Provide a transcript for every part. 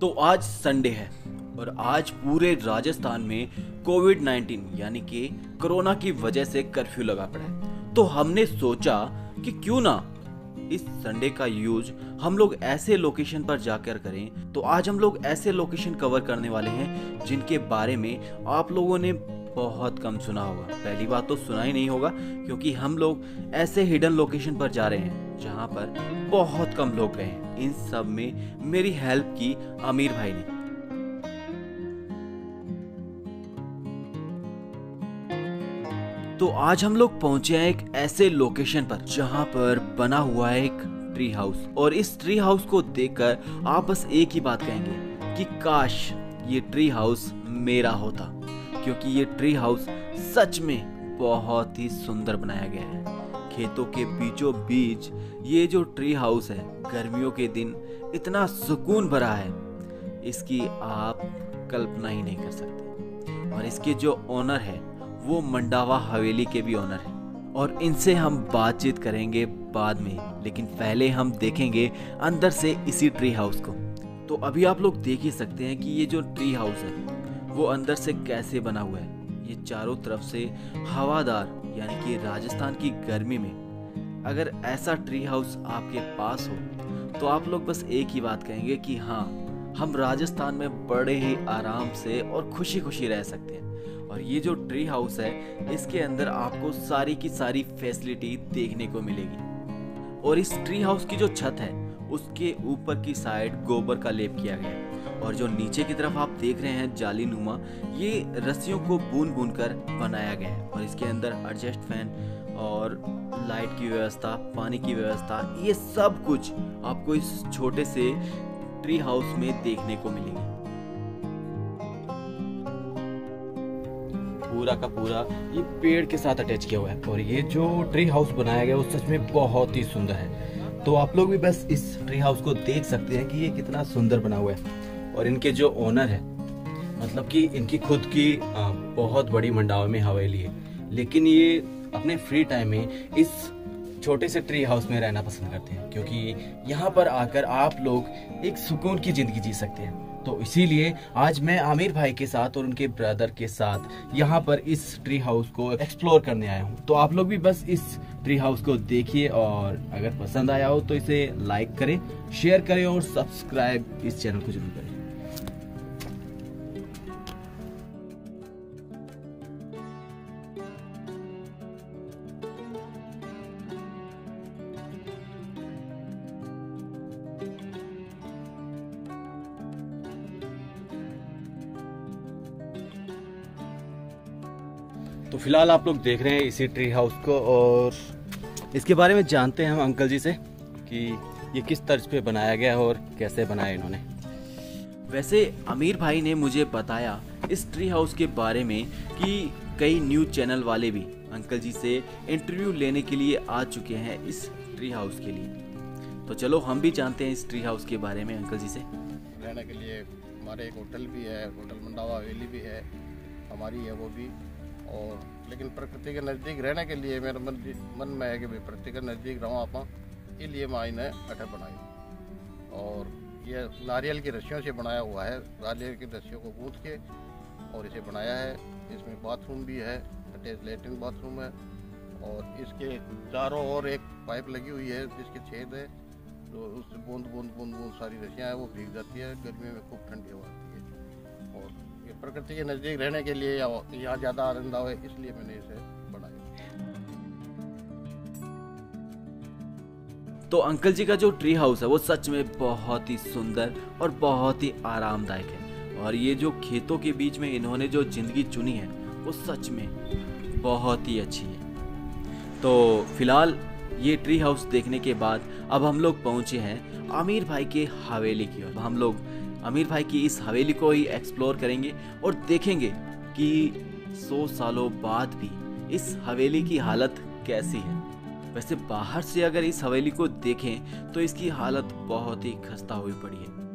तो आज संडे है और आज पूरे राजस्थान में कोविड 19 यानी कि कोरोना की वजह से कर्फ्यू लगा पड़ा है। तो हमने सोचा कि क्यों ना इस संडे का यूज़ हम लोग ऐसे लोकेशन पर जाकर करें। तो आज हम लोग ऐसे लोकेशन कवर करने वाले हैं जिनके बारे में आप लोगों ने बहुत कम सुना होगा। पहली बात तो सुना ही नहीं होगा, क्योंकि हम लोग ऐसे हिडन लोकेशन पर जा रहे हैं। जहाँ पर बहुत कम लोग गए इन सब में मेरी हेल्प की आमिर भाई ने। तो आज हम लोग पहुँचे हैं एक ऐसे लोकेशन पर, जहाँ पर बना हुआ है एक ट्री हाउस और इस ट्री हाउस को देखकर आप बस एक ही बात कहेंगे कि काश ये ट्री हाउस मेरा होता, क्योंकि ये ट्री हाउस सच में बहुत ही सुंदर बनाया गया है। खेतों के बीचों बीच ये जो ट्री हाउस है, गर्मियों के दिन इतना सुकून भरा है। इसकी आप कल्पना ही नहीं कर सकते। और इसके जो ओनर है, वो मंडावा हवेली के भी ओनर है। और इनसे हम बातचीत करेंगे बाद में, लेकिन पहले हम देखेंगे अंदर से इसी ट्री हाउस को। तो अभी आप लोग देख ही सकते हैं कि ये जो ट्री हाउस है, वो अंदर से कैसे बना हुआ है। ये चारों तरफ़ से हवादार यानी कि राजस्थान की गर्मी में, अगर ऐसा ट्री हाउस आपके पास हो तो आप लोग बस एक ही बात कहेंगे कि हाँ हम राजस्थान में बड़े ही आराम से और खुशी खुशी रह सकते हैं। और ये जो ट्री हाउस है, इसके अंदर आपको सारी की सारी फैसिलिटी देखने को मिलेगी। और इस ट्री हाउस की जो छत है, उसके ऊपर की साइड गोबर का लेप किया गया है। और जो नीचे की तरफ़ आप देख रहे हैं जाली नुमा, ये रस्सियों को बून बून कर बनाया गया है और इसके अंदर एडजस्ट फ़ैन और लाइट की व्यवस्था, पानी की व्यवस्था, ये सब कुछ आपको इस छोटे से ट्री हाउस में देखने को मिलेगी। पूरा का पूरा ये पेड़ के साथ अटैच किया हुआ है और ये जो ट्री हाउस बनाया गया वो सच में बहुत ही सुंदर है। तो आप लोग भी बस इस ट्री हाउस को देख सकते हैं कि ये कितना सुंदर बना हुआ है। और इनके जो ओनर है मतलब कि इनकी खुद की बहुत बड़ी मंडावे में हवेली है। लेकिन ये अपने फ्री टाइम में इस छोटे से ट्री हाउस में रहना पसंद करते हैं, क्योंकि यहाँ पर आकर आप लोग एक सुकून की ज़िंदगी जी सकते हैं। तो इसीलिए आज मैं आमिर भाई के साथ और उनके ब्रदर के साथ यहाँ पर इस ट्री हाउस को एक्सप्लोर करने आया हूँ। तो आप लोग भी बस इस ट्री हाउस को देखिए और अगर पसंद आया हो तो इसे लाइक करें शेयर करें और सब्सक्राइब इस चैनल को ज़रूर करें। तो फ़िलहाल आप लोग देख रहे हैं इसी ट्री हाउस को और इसके बारे में जानते हैं हम अंकल जी से कि ये किस तर्ज पे बनाया गया है और कैसे बनाया इन्होंने। वैसे अमीर भाई ने मुझे बताया इस ट्री हाउस के बारे में कि कई न्यूज़ चैनल वाले भी अंकल जी से इंटरव्यू लेने के लिए आ चुके हैं इस ट्री हाउस के लिए। तो चलो हम भी जानते हैं इस ट्री हाउस के बारे में अंकल जी से। रहने के लिए हमारे एक होटल भी है होटल मंडावा हवेली भी है हमारी है वो भी। और लेकिन प्रकृति के नज़दीक रहने के लिए मेरा मन मन में है कि भाई प्रकृति के नज़दीक रहूँ आप इसलिए मैं ने अटक बनाई। और ये नारियल की रस्सियों से बनाया हुआ है। नारियल की रस्सियों को गूंथ के और इसे बनाया है। इसमें बाथरूम भी है, अटैच लेटरिन बाथरूम है। और इसके चारों ओर एक पाइप लगी हुई है, जिसके छेद है। तो उससे बूंद बूंद बूंद बूंद सारी रस्सियाँ हैं, वो भीग जाती है। गर्मी में खूब ठंडी हवा प्रकृति के नज़दीक रहने के लिए या यहाँ ज़्यादा आनंद आवे, इसलिए मैंने इसे बनाया तो अंकल जी का जो ट्री हाउस है, वो सच में बहुत ही सुंदर और बहुत ही आरामदायक है। और ये जो खेतों के बीच में इन्होंने जो ज़िंदगी चुनी है, वो सच में बहुत ही अच्छी है। तो फ़िलहाल ये ट्री हाउस देखने के बाद अब हम लोग पहुँचे हैं आमिर भाई के हवेली की ओर। हम लोग आमिर भाई की इस हवेली को ही एक्सप्लोर करेंगे और देखेंगे कि सौ सालों बाद भी इस हवेली की हालत कैसी है। वैसे बाहर से अगर इस हवेली को देखें तो इसकी हालत बहुत ही खस्ता हुई पड़ी है।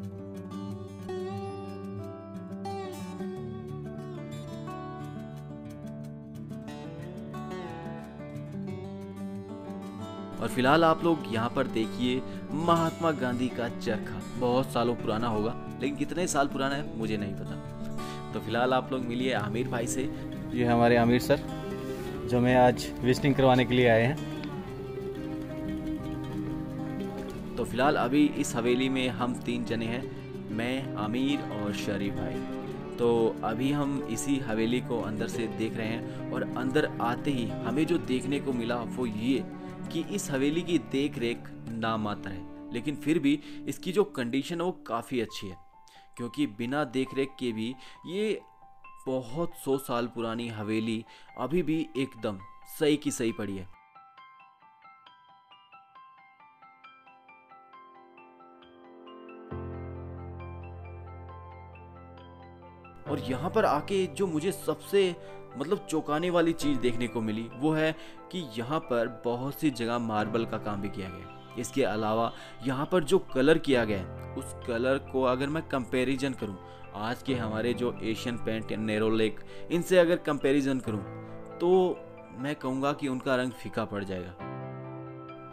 और फ़िलहाल आप लोग यहाँ पर देखिए महात्मा गांधी का चरखा। बहुत सालों पुराना होगा लेकिन कितने साल पुराना है मुझे नहीं पता। तो फ़िलहाल आप लोग मिलिए आमिर भाई से। ये हमारे आमिर सर जो मैं आज विजिटिंग करवाने के लिए आए हैं। तो फ़िलहाल अभी इस हवेली में हम तीन जने हैं मैं आमिर और शरीफ भाई। तो अभी हम इसी हवेली को अंदर से देख रहे हैं और अंदर आते ही हमें जो देखने को मिला वो ये कि इस हवेली की देख रेख नामात्र है, लेकिन फिर भी इसकी जो कंडीशन है वो काफ़ी अच्छी है, क्योंकि बिना देख रेख के भी ये बहुत सौ साल पुरानी हवेली अभी भी एकदम सही की सही पड़ी है। और यहाँ पर आके जो मुझे सबसे मतलब चौंकाने वाली चीज़ देखने को मिली, वो है कि यहाँ पर बहुत सी जगह मार्बल का काम भी किया गया इसके अलावा यहाँ पर जो कलर किया गया उस कलर को अगर मैं कंपैरिजन करूँ, आज के हमारे जो एशियन पेंट या नेरोलेक, इनसे अगर कंपैरिजन करूँ तो मैं कहूँगा कि उनका रंग फीका पड़ जाएगा।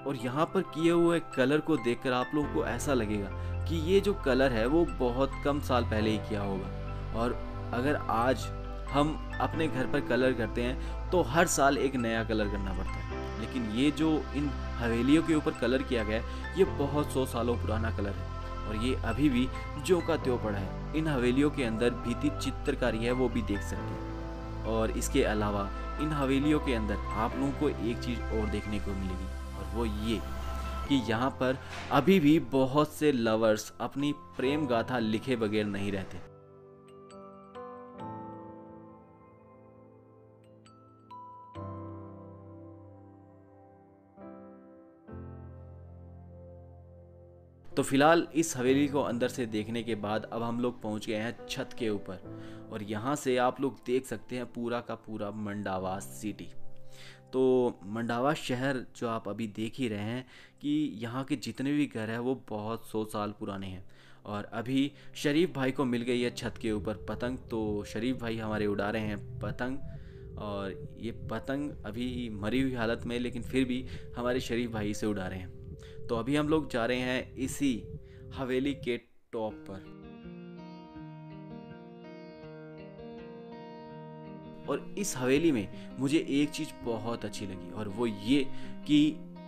और यहाँ पर किए हुए कलर को देखकर आप लोगों को ऐसा लगेगा कि ये जो कलर है, वो बहुत कम साल पहले ही किया होगा। और अगर आज हम अपने घर पर कलर करते हैं तो हर साल एक नया कलर करना पड़ता है। लेकिन ये जो इन हवेलियों के ऊपर कलर किया गया है, ये बहुत सौ सालों पुराना कलर है। और ये अभी भी जो का त्यों पड़ा है। इन हवेलियों के अंदर भीति चित्रकारी है, वो भी देख सकते हैं। और इसके अलावा इन हवेलियों के अंदर आप लोगों को एक चीज़ और देखने को मिलेगी, और वो ये कि यहाँ पर अभी भी बहुत से लवर्स अपनी प्रेम गाथा लिखे बगैर नहीं रहते। तो फ़िलहाल इस हवेली को अंदर से देखने के बाद अब हम लोग पहुँच गए हैं छत के ऊपर। और यहाँ से आप लोग देख सकते हैं पूरा का पूरा मंडावा सिटी तो मंडावा शहर जो आप अभी देख ही रहे हैं कि यहाँ के जितने भी घर हैं, वो बहुत सौ साल पुराने हैं। और अभी शरीफ भाई को मिल गई है छत के ऊपर पतंग तो शरीफ भाई हमारे उड़ा रहे हैं पतंग। और ये पतंग अभी मरी हुई हालत में लेकिन फिर भी हमारे शरीफ भाई से उड़ा रहे हैं। तो अभी हम लोग जा रहे हैं इसी हवेली के टॉप पर। और इस हवेली में मुझे एक चीज़ बहुत अच्छी लगी और वो ये कि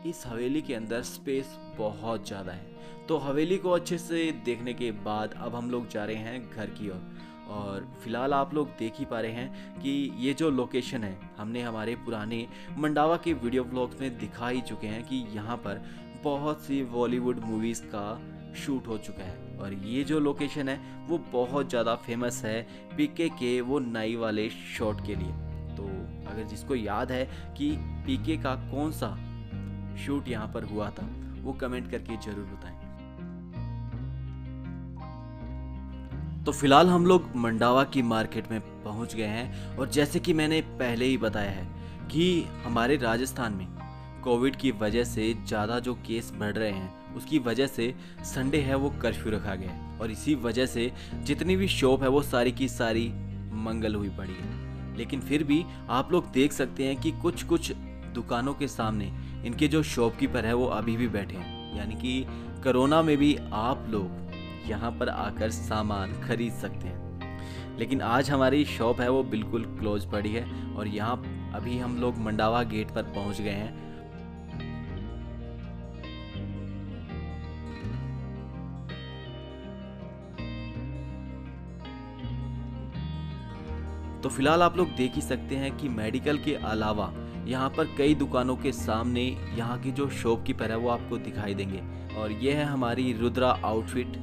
इस हवेली के अंदर स्पेस बहुत ज़्यादा है। तो हवेली को अच्छे से देखने के बाद अब हम लोग जा रहे हैं घर की ओर। और, फ़िलहाल आप लोग देख ही पा रहे हैं कि ये जो लोकेशन है हमने हमारे पुराने मंडावा के वीडियो ब्लॉग्स में दिखा ही चुके हैं कि यहाँ पर बहुत सी बॉलीवुड मूवीज़ का शूट हो चुका है। और ये जो लोकेशन है, वो बहुत ज़्यादा फ़ेमस है पीके के वो नाई वाले शॉट के लिए। तो अगर जिसको याद है कि पीके का कौन सा शूट यहाँ पर हुआ था, वो कमेंट करके ज़रूर बताएँ। तो फ़िलहाल हम लोग मंडावा की मार्केट में पहुँच गए हैं। और जैसे कि मैंने पहले ही बताया है कि हमारे राजस्थान में कोविड की वजह से ज़्यादा जो केस बढ़ रहे हैं, उसकी वजह से संडे है वो कर्फ्यू रखा गया है और इसी वजह से जितनी भी शॉप है वो सारी की सारी मंगल हुई पड़ी है। लेकिन फिर भी आप लोग देख सकते हैं कि कुछ कुछ दुकानों के सामने इनके जो शॉपकीपर है वो अभी भी बैठे हैं। यानी कि कोरोना में भी आप लोग यहाँ पर आकर सामान खरीद सकते हैं। लेकिन आज हमारी शॉप है वो बिल्कुल क्लोज पड़ी है और यहाँ अभी हम लोग मंडावा गेट पर पहुँच गए हैं। तो फ़िलहाल आप लोग देख ही सकते हैं कि मेडिकल के अलावा यहाँ पर कई दुकानों के सामने यहाँ की जो शॉप शॉपकीपर है वो आपको दिखाई देंगे। और ये है हमारी रुद्रा आउटफिट।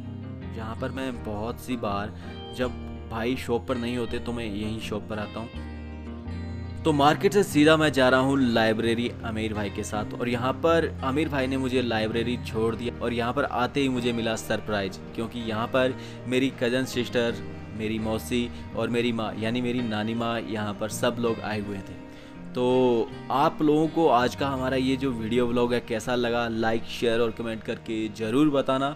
जहाँ पर मैं बहुत सी बार जब भाई शॉप पर नहीं होते तो मैं यहीं शॉप पर आता हूँ। तो मार्केट से सीधा मैं जा रहा हूँ लाइब्रेरी अमीर भाई के साथ। और यहाँ पर अमीर भाई ने मुझे लाइब्रेरी छोड़ दिया और यहाँ पर आते ही मुझे मिला सरप्राइज़, क्योंकि यहाँ पर मेरी कज़न सिस्टर मेरी मौसी और मेरी माँ, यानी मेरी नानी माँ यहाँ पर सब लोग आए हुए थे। तो आप लोगों को आज का हमारा ये जो वीडियो ब्लॉग है, कैसा लगा? लाइक, शेयर और कमेंट करके ज़रूर बताना।